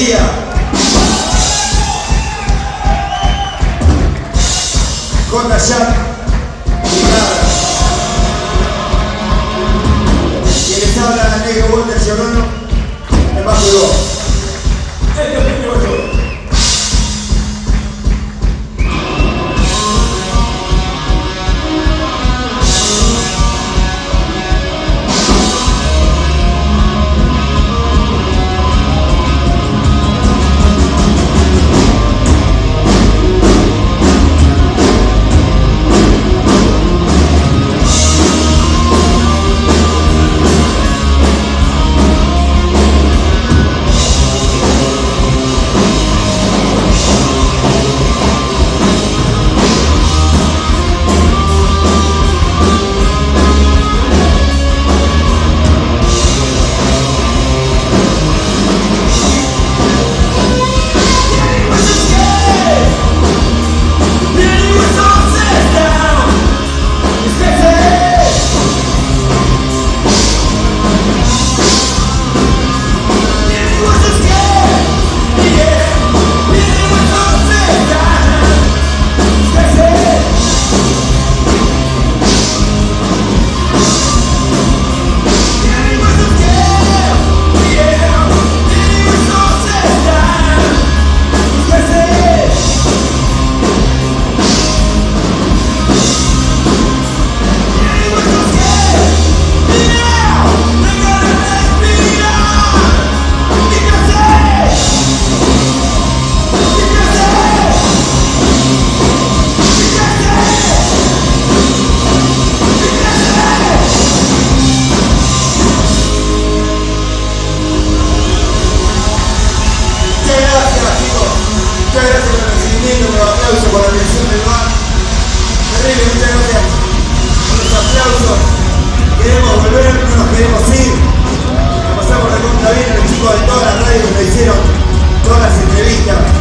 alegría. J. hicieron todas las entrevistas.